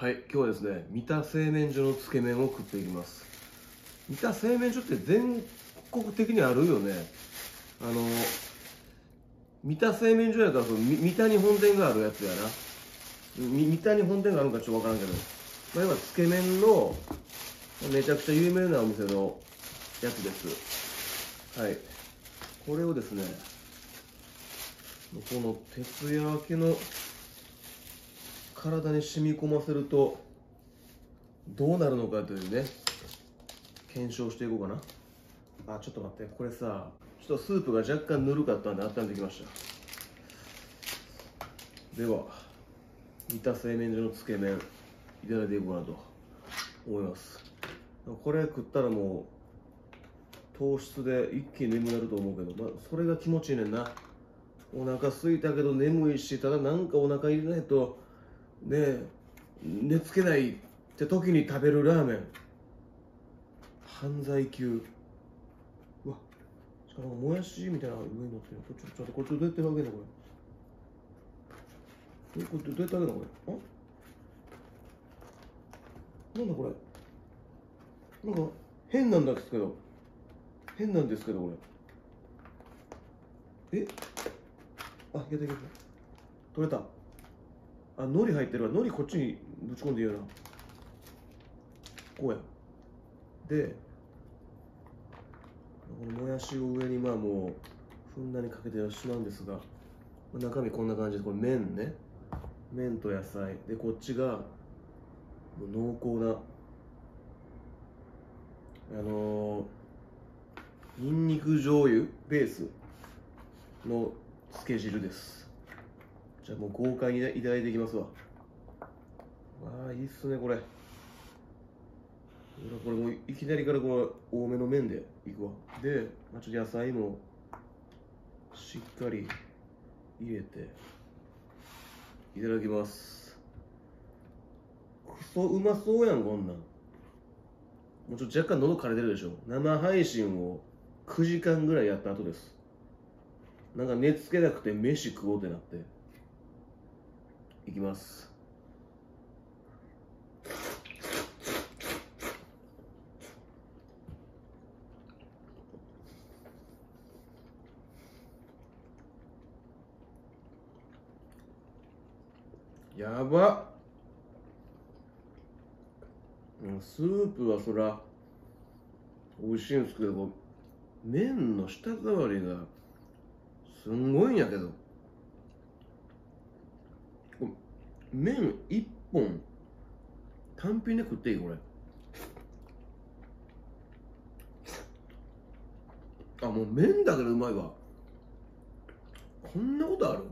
はい今日はですね三田製麺所のつけ麺を食っていきます。三田製麺所って全国的にあるよね。あの三田製麺所やからその三田に本店があるやつやな。三田に本店があるんかちょっとわからんけど、まあ、要はつけ麺のめちゃくちゃ有名なお店のやつです。はい。これをですねこの徹夜明けの体に染み込ませるとどうなるのかというね検証していこうかな。あちょっと待ってこれさちょっとスープが若干ぬるかったんで温めてきました。では三田製麺所のつけ麺いただいていこうかなと思います。これ食ったらもう糖質で一気に眠くなると思うけど、まあ、それが気持ちいいねんな。お腹空いたけど眠いしただなんかお腹入れないとね寝つけないって時に食べるラーメン。犯罪級。うわしかももやしみたいな上に乗ってる。これちょっとこれどうやってあげるのこれ。これどうやってあげるのこれ。あ？なんだこれ。なんか変なんですけど。変なんですけどこれ。え？あいけたいけた取れた。あ海苔入ってるわ。海苔こっちにぶち込んでいいよな。こうや。でこのもやしを上にまあもうふんだんにかけてしまうんですが中身こんな感じでこれ麺ね。麺と野菜。でこっちが濃厚なあのー、にんにく醤油ベースのつけ汁です。じゃあもう豪快にいただいていきますわ。わあいいっすねこれ。これもういきなりからこれ多めの麺でいくわ。で、まあ、ちょっと野菜もしっかり入れていただきます。くそうまそうやんこんなん。もうちょっと若干喉枯れてるでしょ。生配信を9時間ぐらいやった後です。なんか寝つけなくて飯食おうってなって。いきます。やば。スープはそら美味しいんですけど麺の舌触りがすんごいんやけど。麺一本単品で食っていい？これ。あもう麺だけでうまいわ。こんなことある？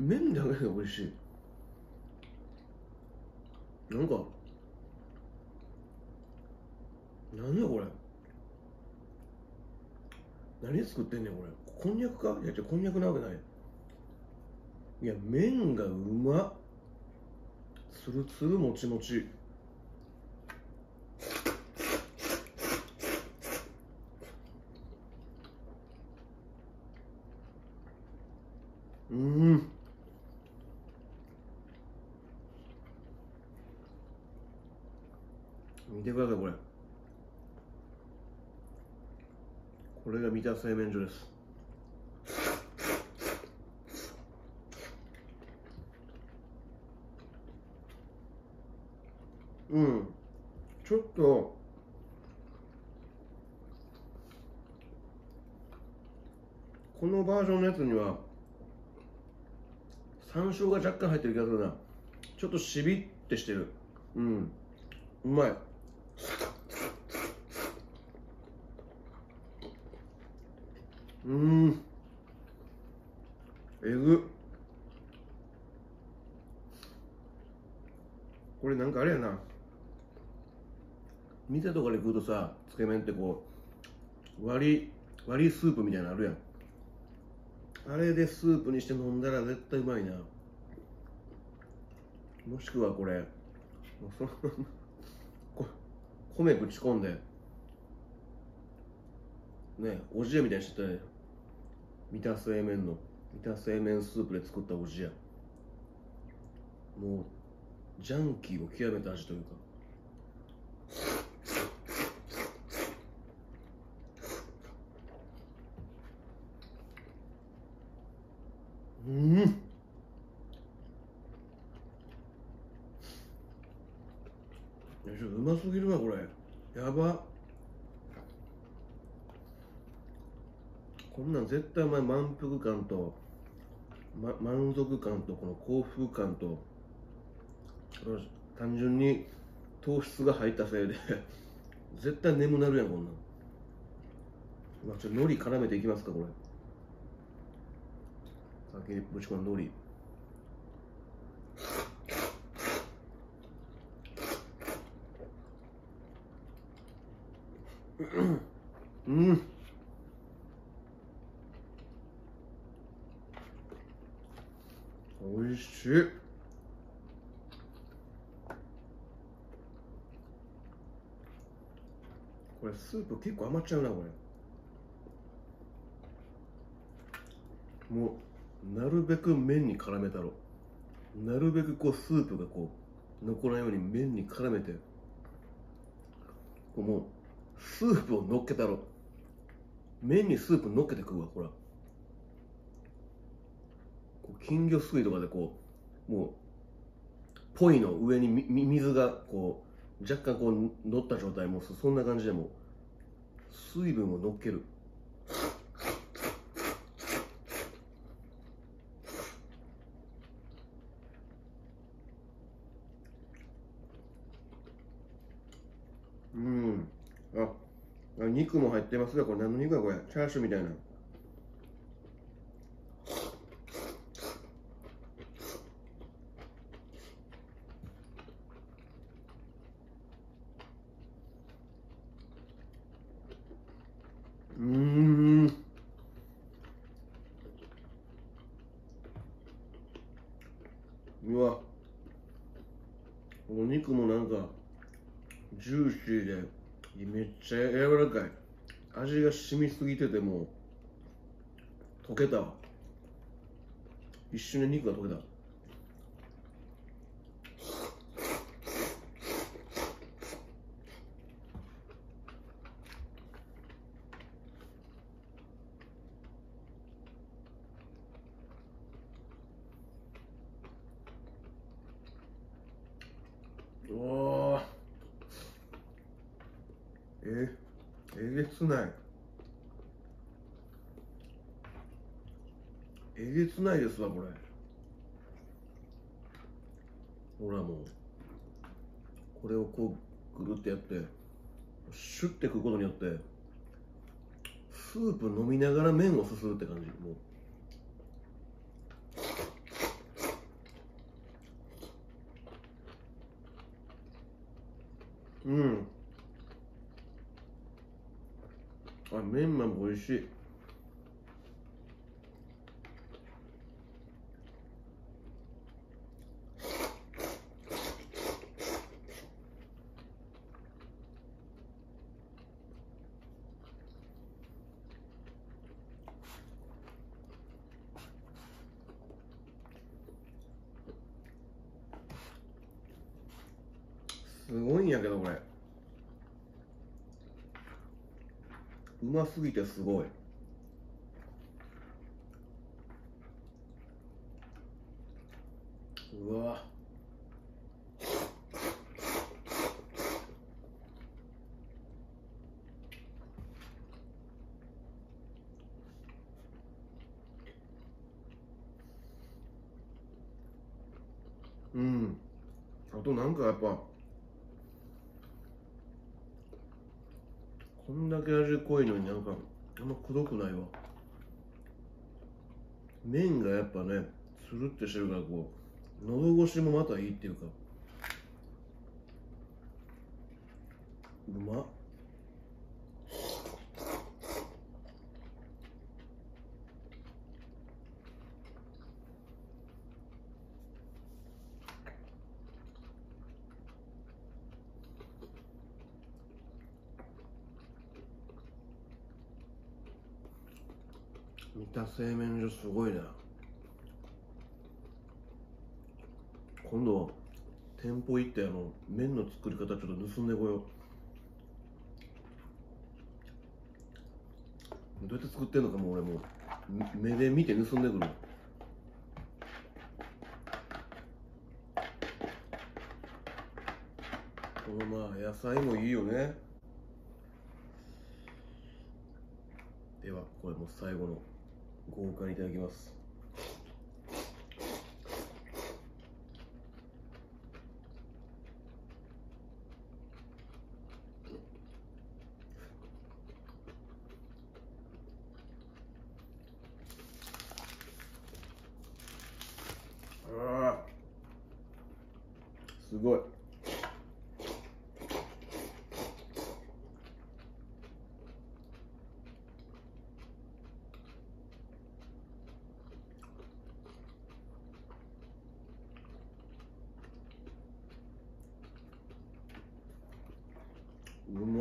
麺だけで美味しい。なんかなんだこれ。何作ってんねんこれ。こんにゃくか？いやこんにゃくなわけない。いや麺がうまつるつるもちもち。うん。見てくださいこれ。これが三田製麺所です。うん。ちょっとこのバージョンのやつには山椒が若干入ってる気がするな。ちょっとしびってしてる。うん。うまい。うん。えぐ。これなんかあれやな。店とかで食うとさつけ麺ってこう割り割りスープみたいなのあるやん。あれでスープにして飲んだら絶対うまいな。もしくはこれ その米ぶち込んでねおじやみたいにしてたね三田製麺の三田製麺スープで作ったおじや。もうジャンキーを極めた味というか。うん。ちょっうますぎるわこれ。やば。こんなん絶対お前満腹感と、ま、満足感とこの幸福感と単純に糖質が入ったせいで 絶対眠なるやんこんなん。まあちょっと海苔絡めていきますかこれ。先にぶち込んだ海苔。うんおいしいこれスープ結構余っちゃうなこれ。もうなるべく麺に絡めたろ。なるべくこうスープがこう残らないように麺に絡めて。もうスープを乗っけたろ。麺にスープ乗っけて食うわほら。金魚すくいとかでこうもうポイの上にみ水がこう若干こう乗った状態もそんな感じでも水分を乗っける。うん。ああ肉も入ってますがこれ何の肉だこれ？チャーシューみたいなうんうわお肉もなんかジューシーでめっちゃ柔らかい。味が染みすぎてても溶けた。わ一瞬で肉が溶けたおええげつない。えげつないですわこれ。ほらもうこれをこうぐるってやってシュッて食うことによってスープ飲みながら麺をすするって感じ。もう。うん。あメンマも美味しい。すごいんやけどこれ。うますぎてすごい。うわ。うん。あとなんかやっぱこんだけ味濃いのになんかあんまくどくないわ。麺がやっぱねつるってしてるからこう喉越しもまたいいっていうか。うまっ。三田製麺所すごいな。今度店舗行ってあの麺の作り方ちょっと盗んでこよう。どうやって作ってんのかもう俺もう目で見て盗んでくる。このまあ野菜もいいよね。ではこれも最後の。豪華にいただきます。すごい。when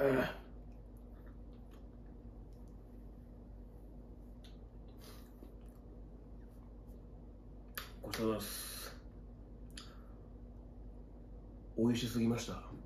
ごちそうさまです。美味しすぎました。